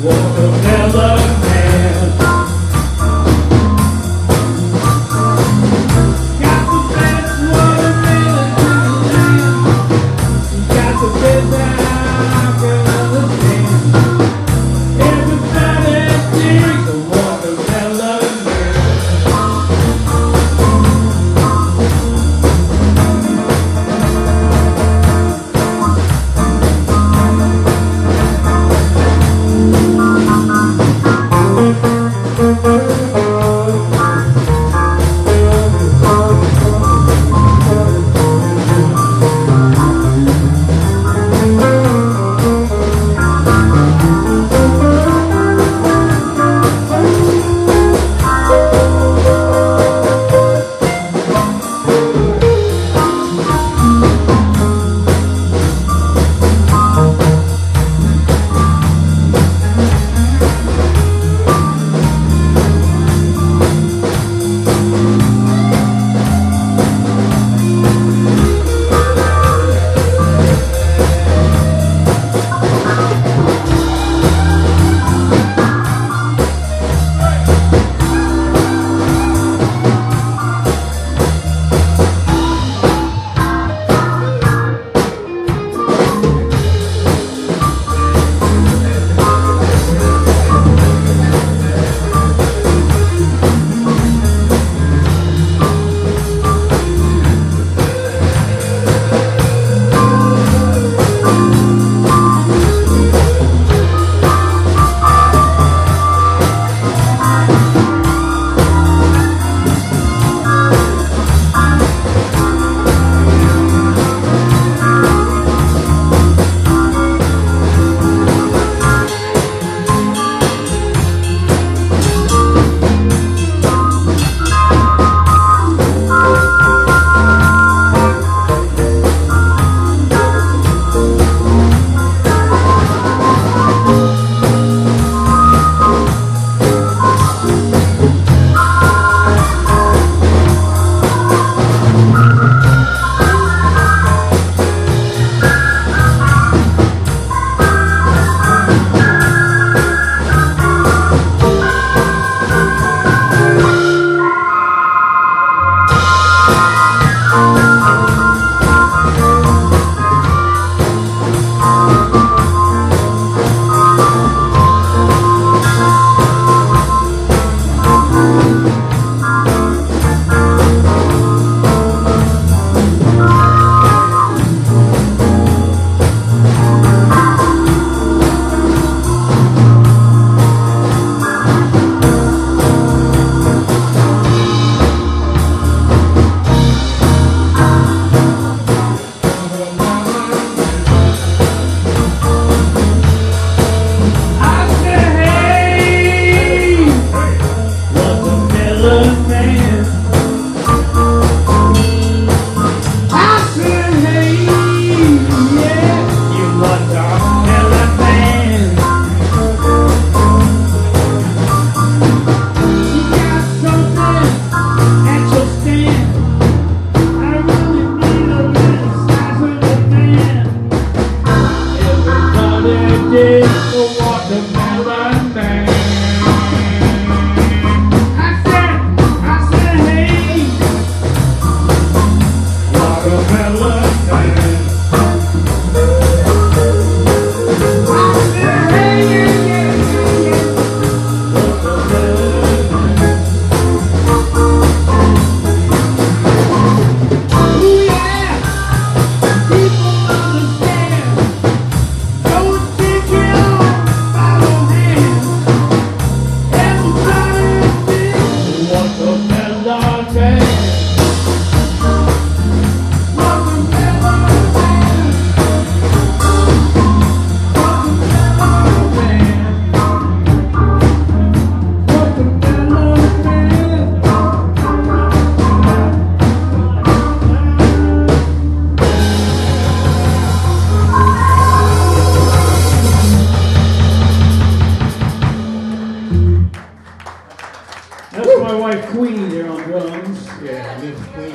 Vou dark past. clean